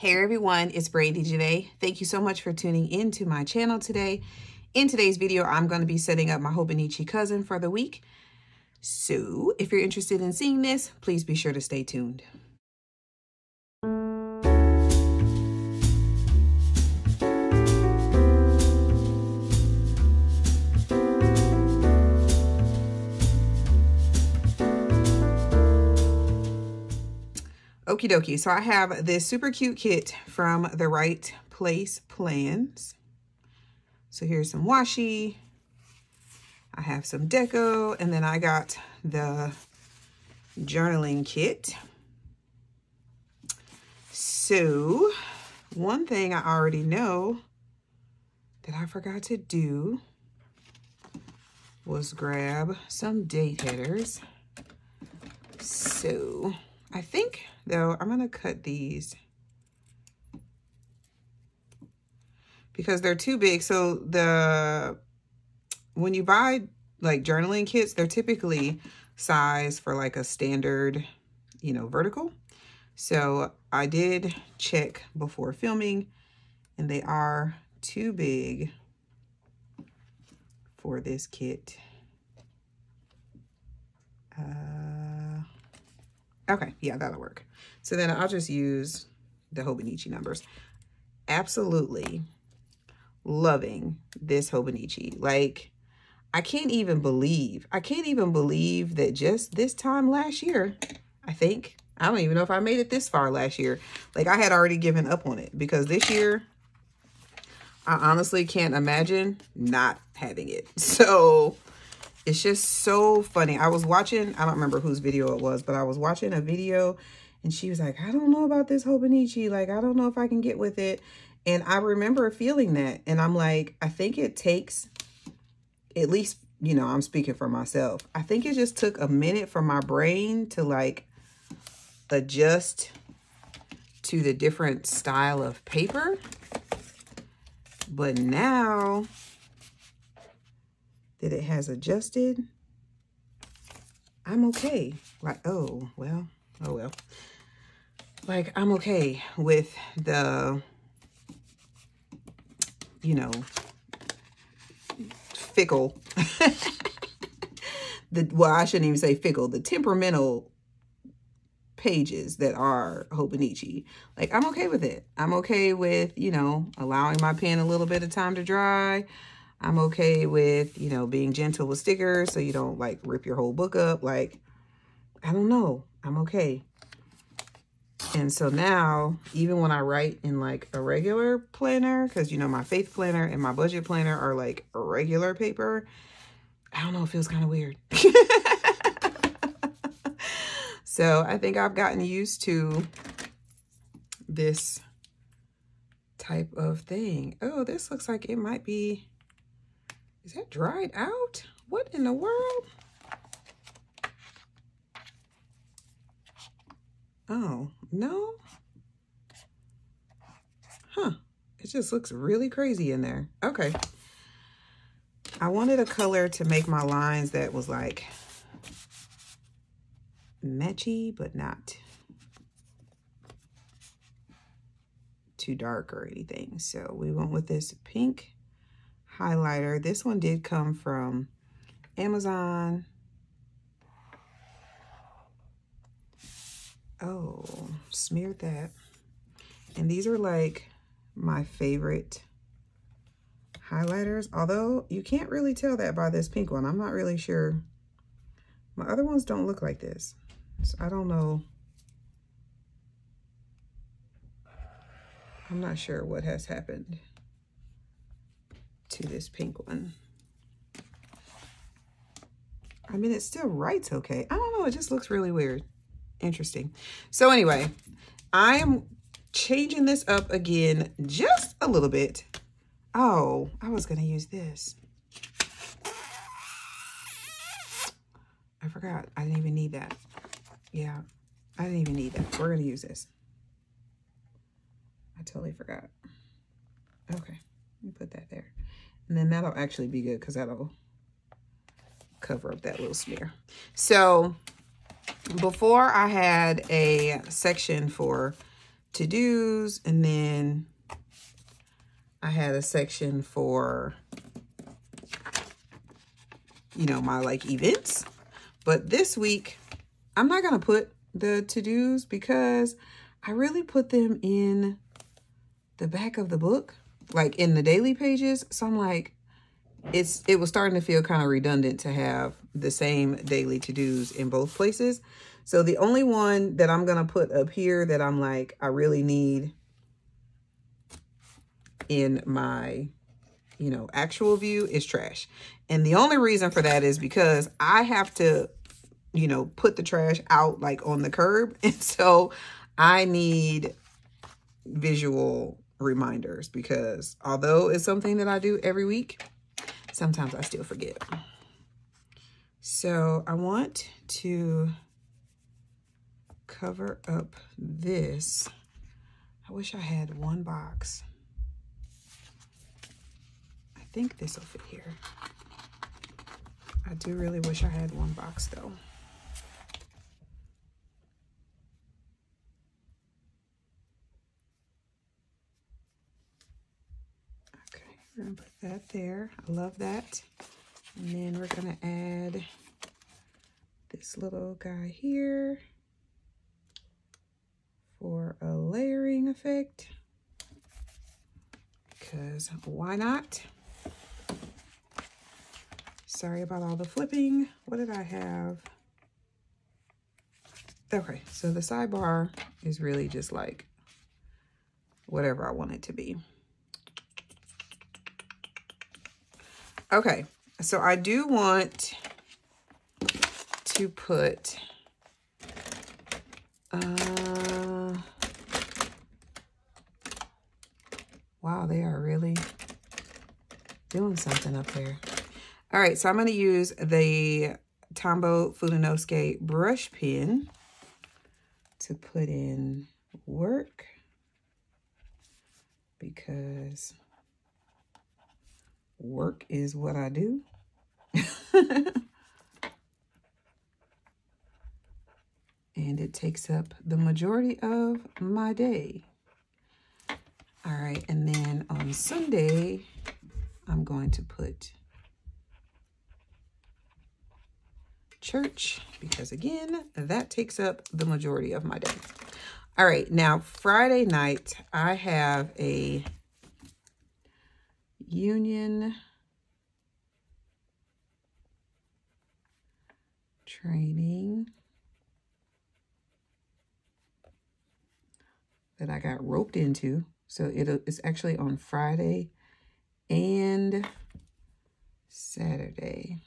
Hey everyone, it's Brandi Janei. Thank you so much for tuning in to my channel today. In today's video, I'm going to be setting up my Hobonichi cousin for the week. So if you're interested in seeing this, please be sure to stay tuned. Okie dokie. So I have this super cute kit from the Wright Place Plans. So here's some washi. I have some deco. And then I got the journaling kit. So one thing I already know that I forgot to do was grab some date headers. So I think though, I'm going to cut these because they're too big. So the, when you buy like journaling kits, they're typically size for like a standard, you know, vertical. So I did check before filming and they are too big for this kit. Uh, okay, yeah, that'll work. So then I'll just use the Hobonichi numbers. Absolutely loving this Hobonichi. Like, I can't even believe, I can't even believe that just this time last year, I think, I don't even know if I made it this far last year. Like, I had already given up on it because this year, I honestly can't imagine not having it. So, it's just so funny. I was watching, I don't remember whose video it was, but I was watching a video and she was like, I don't know about this Hobonichi. Like, I don't know if I can get with it. And I remember feeling that. And I'm like, I think it takes, at least, you know, I'm speaking for myself. I think it just took a minute for my brain to like adjust to the different style of paper. But now that it has adjusted, I'm okay. Like, oh, well, oh, well like I'm okay with the, you know, fickle, the, well, I shouldn't even say fickle, the temperamental pages that are Hobonichi. Like, I'm okay with it. I'm okay with, you know, allowing my pen a little bit of time to dry. I'm okay with, you know, being gentle with stickers so you don't, like, rip your whole book up. Like, I don't know. I'm okay. And so now, even when I write in like a regular planner, because you know my faith planner and my budget planner are like a regular paper, I don't know, it feels kind of weird. so I think I've gotten used to this type of thing. Oh, this looks like it might be, is that dried out? What in the world? Oh, no? Huh. It just looks really crazy in there. Okay. I wanted a color to make my lines that was like matchy, but not too dark or anything. So we went with this pink highlighter. This one did come from Amazon. Oh, smeared that. And these are like my favorite highlighters. Although you can't really tell that by this pink one. I'm not really sure. My other ones don't look like this. So I don't know. I'm not sure what has happened to this pink one. I mean, it still writes okay. I don't know. It just looks really weird interesting. So anyway, I am changing this up again just a little bit. Oh, I was going to use this. I forgot. I didn't even need that. Yeah, I didn't even need that. We're going to use this. I totally forgot. Okay, let me put that there. And then that'll actually be good because that'll cover up that little smear. So before I had a section for to-dos and then I had a section for, you know, my like events. But this week, I'm not going to put the to-dos because I really put them in the back of the book, like in the daily pages. So I'm like, it's it was starting to feel kind of redundant to have the same daily to-dos in both places. So the only one that I'm going to put up here that I'm like, I really need in my, you know, actual view is trash. And the only reason for that is because I have to, you know, put the trash out like on the curb. And so I need visual reminders because although it's something that I do every week, sometimes I still forget. So I want to cover up this. I wish I had one box I think this will fit here. I do really wish I had one box though. Okay, we're gonna put that there. I love that. And then we're gonna add this little guy here for a layering effect because why not? Sorry about all the flipping. What did I have? Okay, so the sidebar is really just like whatever I want it to be. Okay, so I do want to put uh, wow, they are really doing something up there. All right, so I'm going to use the Tombow Fudenosuke brush pen to put in work because work is what I do. and it takes up the majority of my day. All right, and then on Sunday, I'm going to put church because again, that takes up the majority of my day. All right, now Friday night, I have a union training that I got roped into. So it's actually on Friday and Saturday.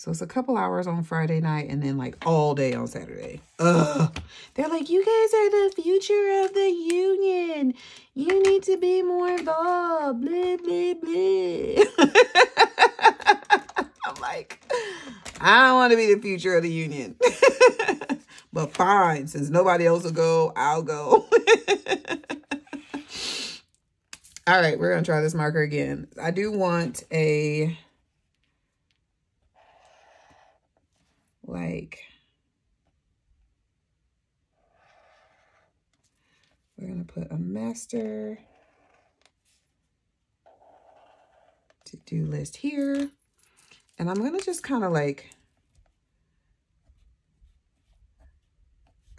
So it's a couple hours on Friday night and then like all day on Saturday. Ugh. They're like, you guys are the future of the union. You need to be more involved. Blah, blah, blah. I'm like, I don't want to be the future of the union. but fine, since nobody else will go, I'll go. all right, we're going to try this marker again. I do want a like we're going to put a master to-do list here. And I'm going to just kind of like,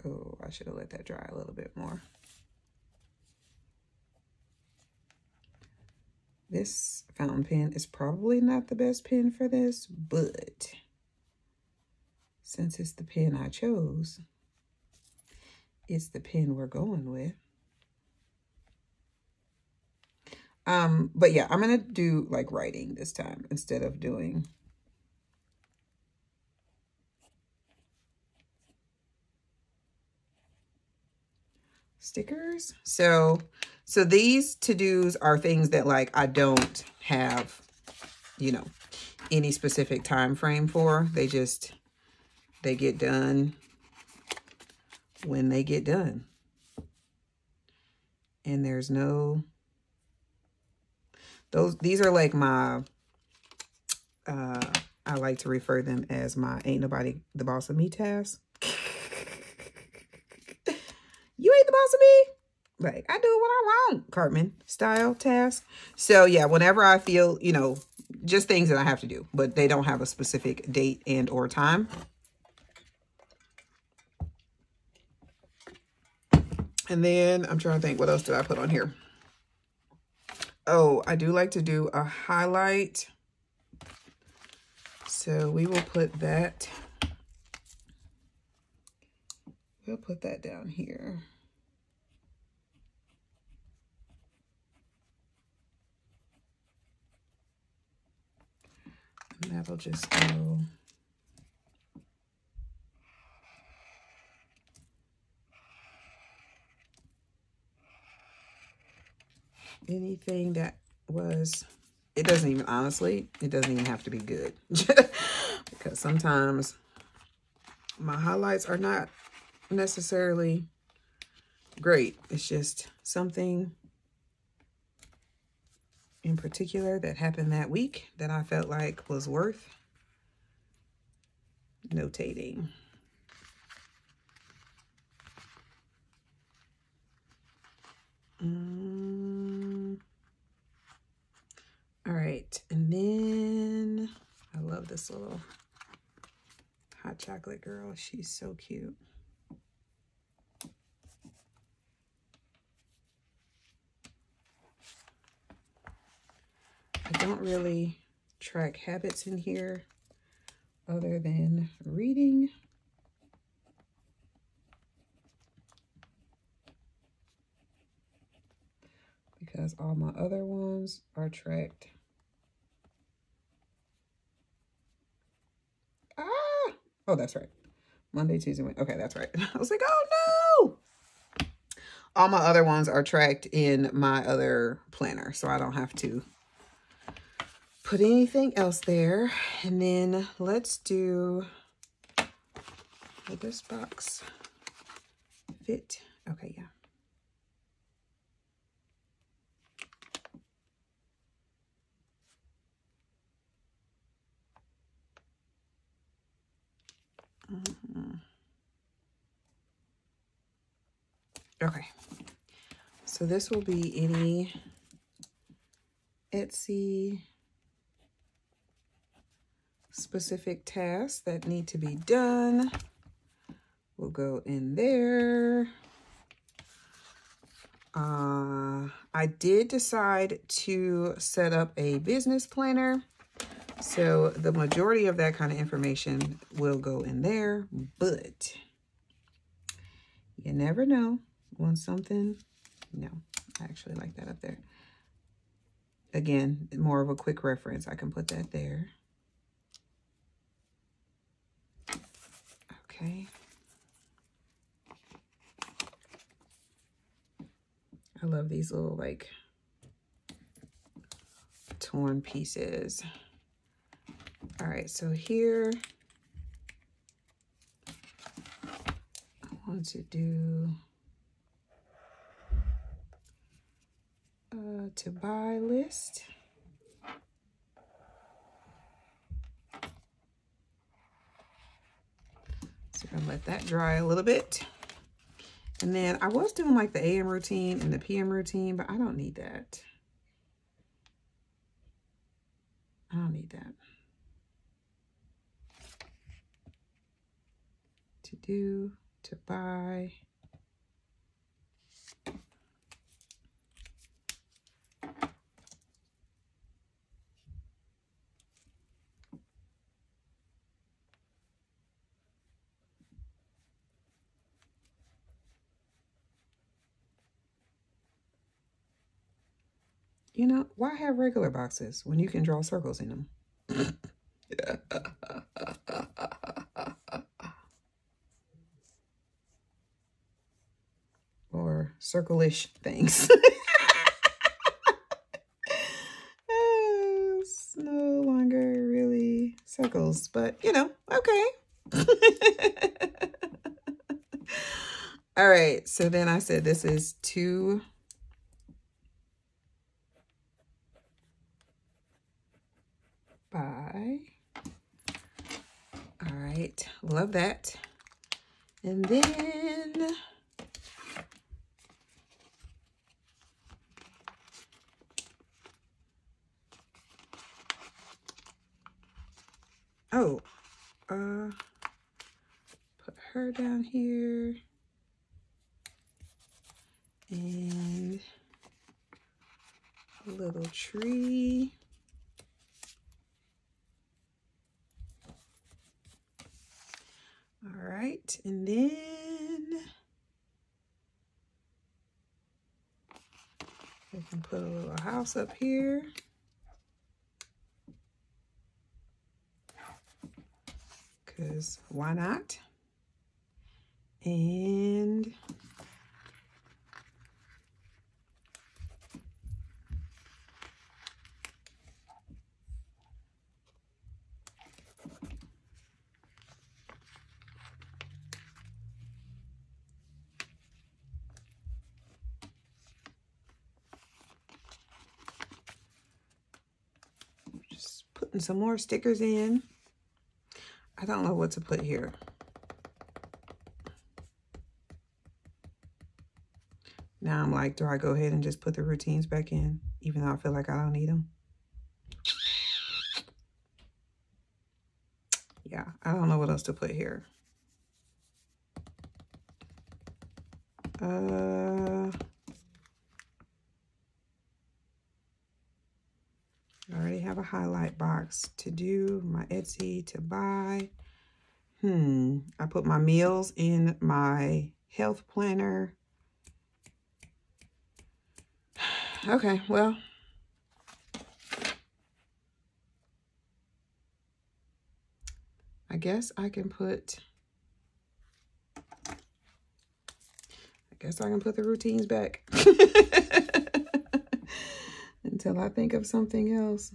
oh, I should have let that dry a little bit more. This fountain pen is probably not the best pen for this, but since it's the pen I chose, it's the pen we're going with. Um, but yeah, I'm going to do like writing this time instead of doing stickers. So, so these to-dos are things that like I don't have, you know, any specific time frame for. They just they get done when they get done. And there's no, those, these are like my uh, I like to refer them as my ain't nobody the boss of me task. you ain't the boss of me? Like, I do what I want, Cartman style task. So, yeah, whenever I feel, you know, just things that I have to do, but they don't have a specific date and or time. And then I'm trying to think, what else did I put on here? Oh, I do like to do a highlight. So we will put that, we'll put that down here. And that'll just go anything that was, it doesn't even, honestly, it doesn't even have to be good. because sometimes my highlights are not necessarily great. It's just something in particular that happened that week that I felt like was worth notating. Um, all right, and then I love this little hot chocolate girl. She's so cute. I don't really track habits in here other than reading. Because all my other ones are tracked. Oh, that's right. Monday, Tuesday, Wednesday. Okay, that's right. I was like, oh no! All my other ones are tracked in my other planner, so I don't have to put anything else there. And then let's do, will this box fit? Okay, yeah. -hmm. Okay, so this will be any Etsy specific tasks that need to be done. We'll go in there. Uh, I did decide to set up a business planner. So the majority of that kind of information will go in there, but you never know when something, no, I actually like that up there. Again, more of a quick reference. I can put that there. Okay. I love these little like torn pieces. All right, so here I want to do a to buy list. So I'm gonna let that dry a little bit. And then I was doing like the AM routine and the PM routine, but I don't need that. I don't need that. To do, to buy. You know, why have regular boxes when you can draw circles in them? or circle-ish things. it's no longer really circles, but you know, okay. All right, so then I said this is two by right, love that. And then oh, uh, put her down here. And a little tree. All right, and then we can put a little house up here. Because why not? And just putting some more stickers in. I don't know what to put here. Now I'm like, do I go ahead and just put the routines back in, even though I feel like I don't need them? Yeah, I don't know what else to put here. Uh... I already have a highlight box to do, my Etsy to buy. Hmm, I put my meals in my health planner. Okay, well. I guess I can put, I guess I can put the routines back. until I think of something else.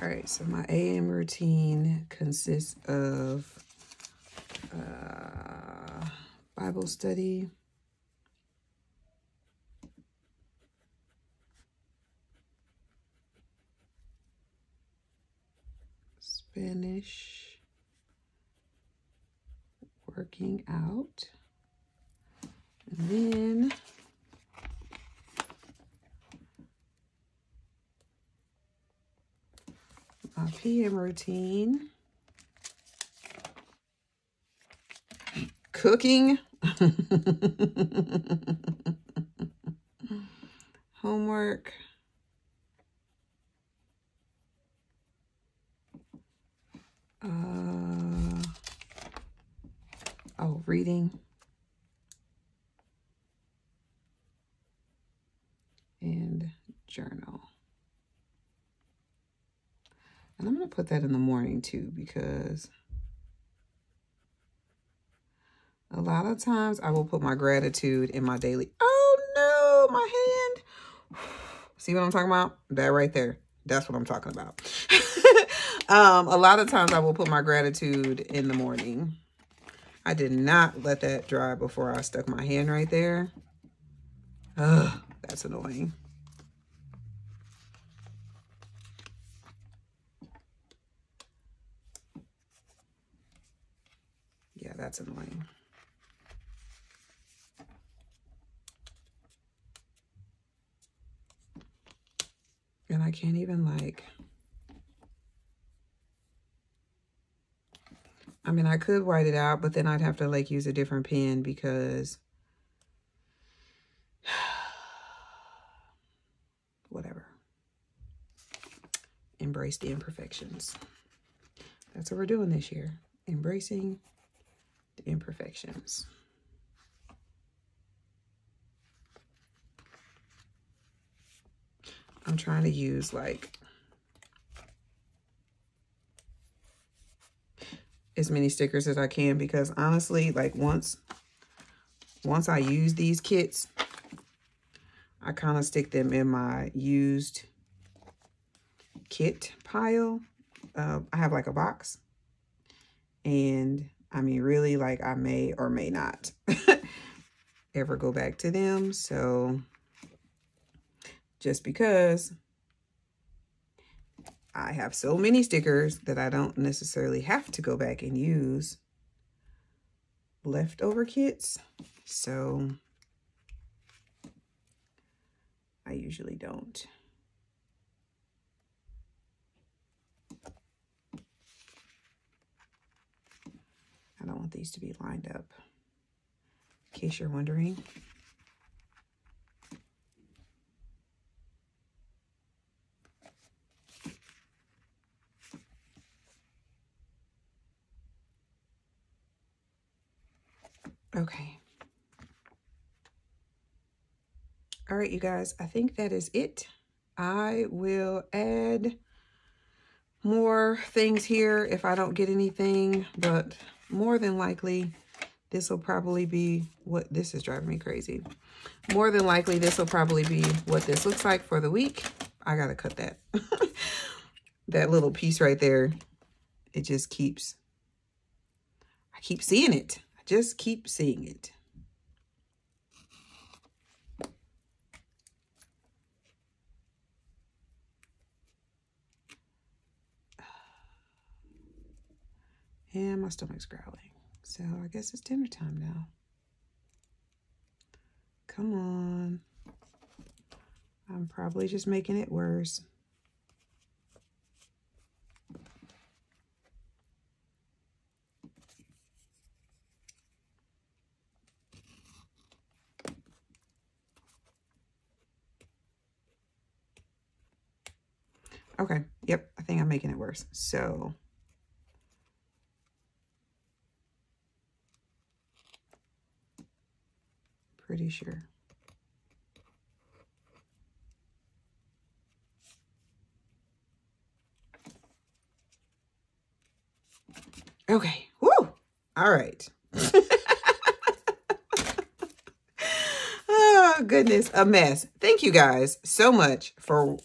All right, so my AM routine consists of uh, Bible study, finish working out. And then my PM routine. Cooking. Homework. Uh, oh, reading. And journal. And I'm going to put that in the morning too because a lot of times I will put my gratitude in my daily. Oh no, my hand. See what I'm talking about? That right there. That's what I'm talking about. Um, a lot of times I will put my gratitude in the morning. I did not let that dry before I stuck my hand right there. Ugh, that's annoying. That's annoying. And I can't even like... I mean, I could write it out, but then I'd have to like use a different pen because whatever. Embrace the imperfections. That's what we're doing this year. Embracing the imperfections. I'm trying to use like as many stickers as I can because honestly, like once, once I use these kits, I kind of stick them in my used kit pile. Uh, I have like a box And I mean, really, like I may or may not ever go back to them. So just because I have so many stickers that I don't necessarily have to go back and use leftover kits. So I usually don't. I don't want these to be lined up, in case you're wondering. Okay. All right, you guys, I think that is it. I will add more things here if I don't get anything, but more than likely, this will probably be what, this is driving me crazy. More than likely, this will probably be what this looks like for the week. I got to cut that. that little piece right there, it just keeps, I keep seeing it. I just keep seeing it. And my stomach's growling. So I guess it's dinner time now. Come on. I'm probably just making it worse. Okay, yep, I think I'm making it worse. So sure. Okay. Woo! All right. oh, goodness. A mess. Thank you guys so much for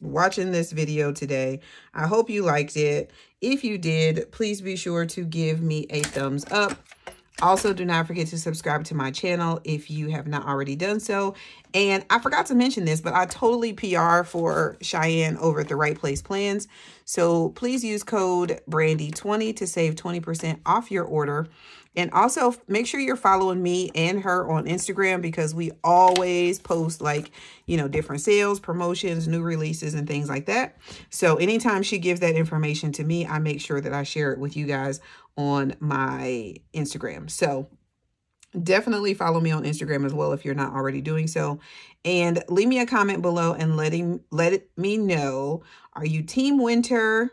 watching this video today. I hope you liked it. If you did, please be sure to give me a thumbs up. Also, do not forget to subscribe to my channel if you have not already done so. And I forgot to mention this, but I totally PR for Cheyenne over at The Wright Place Plans. So please use code Brandi20 to save 20% off your order. And also make sure you're following me and her on Instagram because we always post like, you know, different sales, promotions, new releases and things like that. So anytime she gives that information to me, I make sure that I share it with you guys on my Instagram. So definitely follow me on Instagram as well if you're not already doing so. And leave me a comment below and letting let me know, are you team winter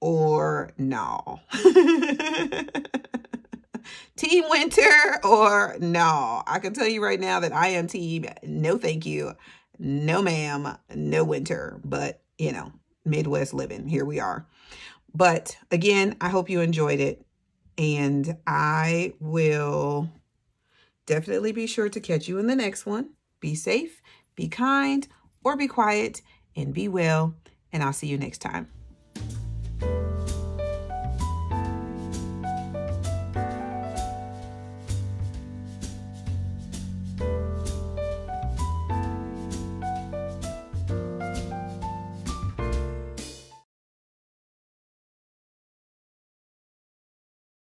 or no? team winter or no? I can tell you right now that I am team no thank you. No ma'am, no winter, but you know, Midwest living. Here we are. But again, I hope you enjoyed it. And I will definitely be sure to catch you in the next one. Be safe, be kind, or be quiet, and be well. And I'll see you next time.